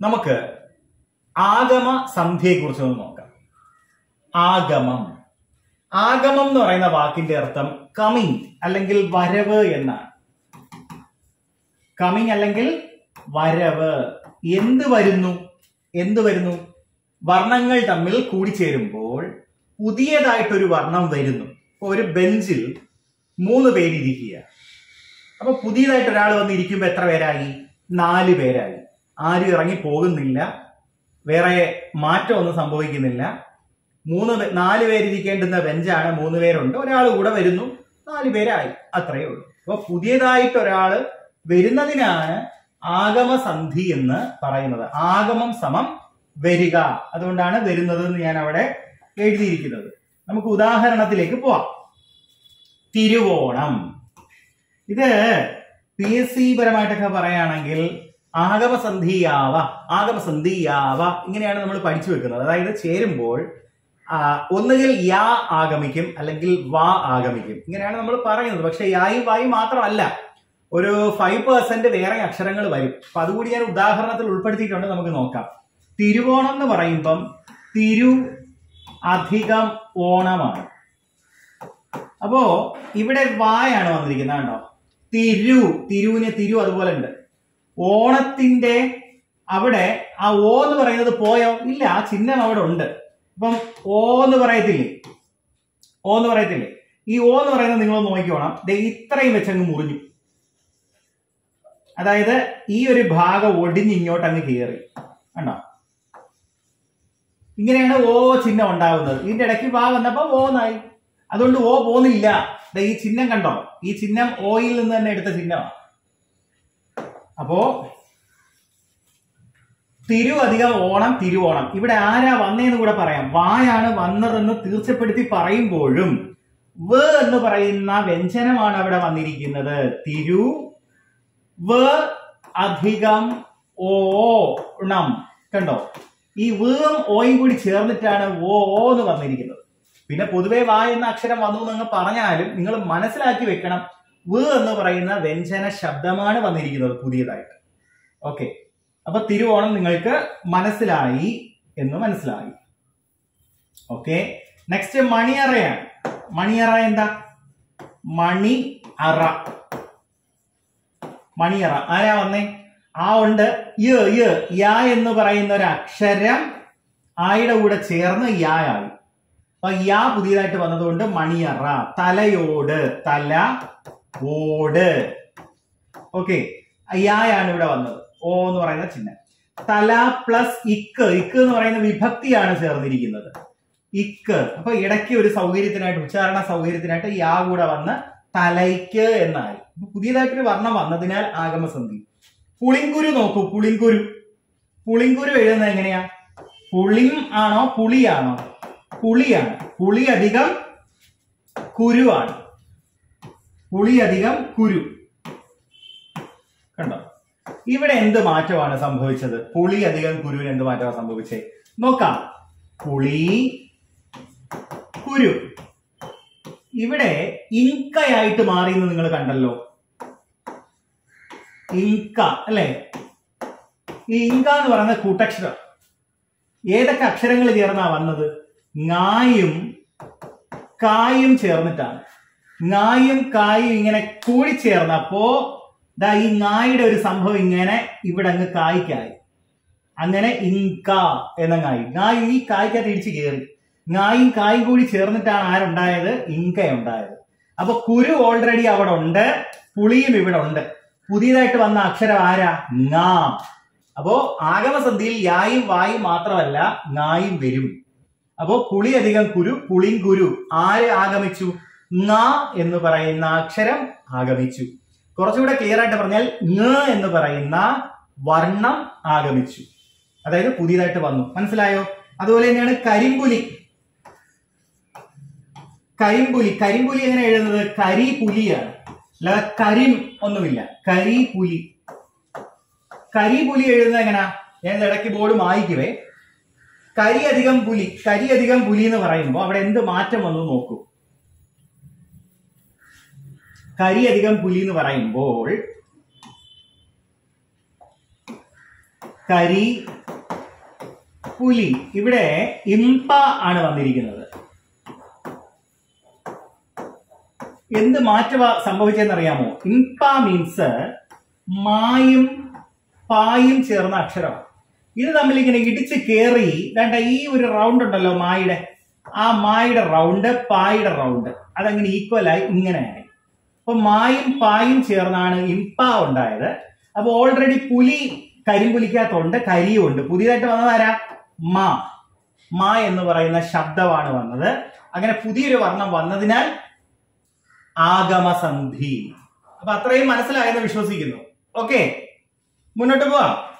നമുക്ക് ആഗമ സന്ധ്യയെ കുറിച്ച് ഒന്ന് നോക്കാം. ആഗമം. ആഗമം എന്ന് പറയുന്ന വാക്കിന്റെ അർത്ഥം കമിങ് അല്ലെങ്കിൽ വരവ് എന്നാണ്. കമിങ് അല്ലെങ്കിൽ വരവ്. എന്ത് വരുന്നു? എന്ത് വരുന്നു? വർണങ്ങൾ തമ്മിൽ കൂടിച്ചേരുമ്പോൾ പുതിയതായിട്ടൊരു വർണം വരുന്നു. ഇപ്പൊ ഒരു ബെഞ്ചിൽ മൂന്ന് പേരിരിക്കുക അപ്പൊ പുതിയതായിട്ട് ഒരാൾ വന്നിരിക്കുമ്പോൾ എത്ര പേരായി? നാല് പേരായി. ആരും ഇറങ്ങി പോകുന്നില്ല. വേറെ മാറ്റമൊന്നും സംഭവിക്കുന്നില്ല. മൂന്ന് നാല് പേരിരിക്കേണ്ടുന്ന ബെഞ്ചാണ് മൂന്ന് പേരുണ്ട്. ഒരാൾ കൂടെ വരുന്നു. നാല് പേരായി. അത്രയേ ഉള്ളൂ. അപ്പൊ പുതിയതായിട്ട് ഒരാൾ വരുന്നതിനാണ് ആഗമസന്ധി എന്ന് പറയുന്നത്. ആഗമം സമം വരിക. അതുകൊണ്ടാണ് വരുന്നത് എന്ന് ഞാൻ അവിടെ എഴുതിയിരിക്കുന്നത്. നമുക്ക് ഉദാഹരണത്തിലേക്ക് പോവാം. തിരുവോണം. ഇത് പി എസ് സി പരമായിട്ടൊക്കെ പറയുകയാണെങ്കിൽ ആഗമസന്ധിയാവ ആഗമസന്ധിയാവ ഇങ്ങനെയാണ് നമ്മൾ പഠിച്ചു വെക്കുന്നത്. അതായത് ചേരുമ്പോൾ ഒന്നുകിൽ യാ ആഗമിക്കും അല്ലെങ്കിൽ വാ ആഗമിക്കും. ഇങ്ങനെയാണ് നമ്മൾ പറയുന്നത്. പക്ഷെ യായും വായും മാത്രമല്ല. ഒരു ഫൈവ് പെർസെന്റ് വേറെ അക്ഷരങ്ങൾ വരും. അപ്പൊ അതുകൂടി ഞാൻ ഉദാഹരണത്തിൽ ഉൾപ്പെടുത്തിയിട്ടുണ്ട്. നമുക്ക് നോക്കാം. തിരുവോണം എന്ന് പറയുമ്പം തിരു അധികം ഓണമാണ്. അപ്പോ ഇവിടെ വായാണ് വന്നിരിക്കുന്നത്. കണ്ടോ? തിരു തിരുവിന് തിരു അതുപോലെ ഉണ്ട്. ഓണത്തിന്റെ അവിടെ ആ ഓ എന്ന് പറയുന്നത് പോയോ? ഇല്ല ആ ചിഹ്നം അവിടെ ഉണ്ട്. അപ്പം ഓ എന്ന് പറയത്തില്ലേ? ഓ എന്ന് പറയത്തില്ലേ? ഈ ഓ എന്ന് പറയുന്നത് നിങ്ങൾ നോക്കിക്കോണം. ഇത്രയും വെച്ചങ്ങ് മുറിഞ്ഞു. അതായത് ഈ ഒരു ഭാഗം ഒടിഞ്ഞ് ഇങ്ങോട്ട് അങ്ങ് കയറി കണ്ടോ? ഇങ്ങനെയാണ് ഓ ചിഹ്നം ഉണ്ടാകുന്നത്. ഇതിന്റെ ഇടയ്ക്ക് വാ വന്നപ്പോ ഓ എന്നായി. അതുകൊണ്ട് ഓ പോന്നില്ല. ഈ ചിഹ്നം കണ്ടോ? ഈ ചിഹ്നം ഓയിൽ നിന്ന് തന്നെ എടുത്ത ചിഹ്നമാണ് അപ്പോ തിരു അധികം ഓണം തിരുവോണം. ഇവിടെ ആരാ വന്നേന്ന് കൂടെ പറയാം. വായാണ് വന്നതെന്ന് തീർച്ചപ്പെടുത്തി പറയുമ്പോഴും വ എന്ന് പറയുന്ന വ്യഞ്ജനമാണ് അവിടെ വന്നിരിക്കുന്നത്. തിരു വ അധികം ഓണം. കണ്ടോ? ഈ വേം ഓയും കൂടി ചേർന്നിട്ടാണ് ഓ എന്ന് വന്നിരിക്കുന്നത്. പിന്നെ പൊതുവേ വാ എന്ന അക്ഷരം വന്നു എന്ന് പറഞ്ഞാലും നിങ്ങൾ മനസ്സിലാക്കി വെക്കണം. വ് എന്ന് പറയുന്ന വ്യഞ്ജന ശബ്ദമാണ് വന്നിരിക്കുന്നത് പുതിയതായിട്ട്. ഓക്കെ അപ്പൊ തിരുവോണം നിങ്ങൾക്ക് മനസ്സിലായി എന്ന് മനസ്സിലായി. ഓക്കെ നെക്സ്റ്റ് മണിയറയാണ്. മണിയറ എന്താ? മണി അറ മണിയറ. ആരാ വന്നേ? ആ ഉണ്ട് യ യ യാ എന്ന് പറയുന്ന ഒരു അക്ഷരം ആയുടെ കൂടെ ചേർന്ന് യാ ആയി അപ്പൊ യാ പുതിയതായിട്ട് വന്നതുകൊണ്ട് മണിയറ. തലയോട്. തല ഓട് ഓക്കെ അയ്യായാണ് ഇവിടെ വന്നത്. ഓ എന്ന് പറയുന്ന ചിഹ്നം. തല പ്ലസ് ഇക്ക്. ഇക്ക് എന്ന് പറയുന്ന വിഭക്തിയാണ് ചേർന്നിരിക്കുന്നത്. ഇക്ക്. അപ്പൊ ഇടയ്ക്ക് ഒരു സൗകര്യത്തിനായിട്ട് ഉച്ചാരണ സൗകര്യത്തിനായിട്ട് യാ കൂടെ വന്ന് തലയ്ക്ക് എന്നായി. പുതിയതായിട്ട് പുതിയതായിട്ടൊരു വർണം വന്നതിനാൽ ആഗമസന്ധി. പുളിങ്കുരു നോക്കൂ. പുളിങ്കുരു. പുളിങ്കുരു എഴുതുന്നത് എങ്ങനെയാ? പുളിം ആണോ പുളിയാണോ? പുളിയാണ്. പുളി അധികം കുരുവാണ് പുളി അധികം കുരു. കണ്ടോ? ഇവിടെ എന്ത് മാറ്റമാണ് സംഭവിച്ചത്? പുളി അധികം കുരുവിന് എന്ത് മാറ്റമാണ് സംഭവിച്ചത് നോക്കാം. പുളി കുരു. ഇവിടെ ഇൻകയായിട്ട് മാറിയെന്ന് നിങ്ങൾ കണ്ടല്ലോ. ഇൻക അല്ലെ? ഈ ഇൻക എന്ന് പറയുന്ന കൂട്ടക്ഷരം. ഏതൊക്കെ അക്ഷരങ്ങൾ ചേർന്നാ വന്നത്? ങായും കായും ചേർന്നിട്ടാണ്. ങായും കായും ഇങ്ങനെ കൂടിച്ചേർന്നപ്പോ ദാ ഈ നായുടെ ഒരു സംഭവം ഇങ്ങനെ ഇവിടെ അങ്ങ് കായ്ക്കായി. അങ്ങനെ ഇങ്ക എന്നങ്ങായി. നായി ഈ കായ്ക്ക തിരിച്ചു കയറി. നായും കായും കൂടി ചേർന്നിട്ടാണ് ആരുണ്ടായത്? ഇങ്ക ഉണ്ടായത് അപ്പൊ കുരു ഓൾറെഡി അവിടെ ഉണ്ട് പുളിയും ഇവിടെ ഉണ്ട് പുതിയതായിട്ട് വന്ന അക്ഷരം ആരാ? ങാ അപ്പോ ആഗമസന്ധിയിൽ യായും വായും മാത്രമല്ല ങായും വരും. അപ്പോ പുളി അധികം കുരു പുളിയും കുരു. ആര് ആഗമിച്ചു? ങ എന്ന് പറയുന്ന അക്ഷരം ആഗമിച്ചു. കുറച്ചുകൂടെ ക്ലിയർ ആയിട്ട് പറഞ്ഞാൽ ങ എന്ന് പറയുന്ന വർണം ആഗമിച്ചു. അതായത് പുതിയതായിട്ട് വന്നു. മനസ്സിലായോ? അതുപോലെ തന്നെയാണ് കരിമ്പുലി. കരിമ്പുലി. കരിമ്പുലി എങ്ങനെ എഴുതുന്നത്? കരി പുലിയാണ് അല്ലാതെ കരിം ഒന്നുമില്ല. കരി പുലി കരി പുലി എഴുതുന്നത് എങ്ങനാ? ഞാൻ ഇടയ്ക്ക് ബോർഡ് മായിക്കുവേ. കരി അധികം പുലി. കരി അധികം പുലി എന്ന് പറയുമ്പോൾ അവിടെ എന്ത് മാറ്റം വന്നു നോക്കൂ. കരി അധികം പുലി എന്ന് പറയുമ്പോൾ കരി പുലി. ഇവിടെ ഇമ്പ ആണ് വന്നിരിക്കുന്നത്. എന്ത് മാറ്റം സംഭവിച്ചെന്നറിയാമോ? ഇംപ മീൻസ് മായും പായും ചേർന്ന അക്ഷരം. ഇത് തമ്മിൽ ഇങ്ങനെ ഇടിച്ച് കയറി വേണ്ട ഈ ഒരു റൗണ്ട് ഉണ്ടല്ലോ മായുടെ. ആ മായുടെ റൗണ്ട് പായുടെ റൗണ്ട് അതങ്ങനെ ഈക്വൽ ആയി ഇങ്ങനെ ആയി. അപ്പൊ മായും പായും ചേർന്നാണ് ഇംപ ഉണ്ടായത്. അപ്പൊ ഓൾറെഡി പുലി കരിമ്പുലിക്കകത്തുണ്ട് കരിയും ഉണ്ട്. പുതിയതായിട്ട് വന്നതാരാ മാ. മാ എന്ന് പറയുന്ന ശബ്ദമാണ് വന്നത്. അങ്ങനെ പുതിയൊരു വർണം വന്നതിനാൽ ആഗമസന്ധി. അപ്പൊ അത്രയും മനസ്സിലായെന്ന് വിശ്വസിക്കുന്നു. ഓക്കെ മുന്നോട്ട് പോവാം.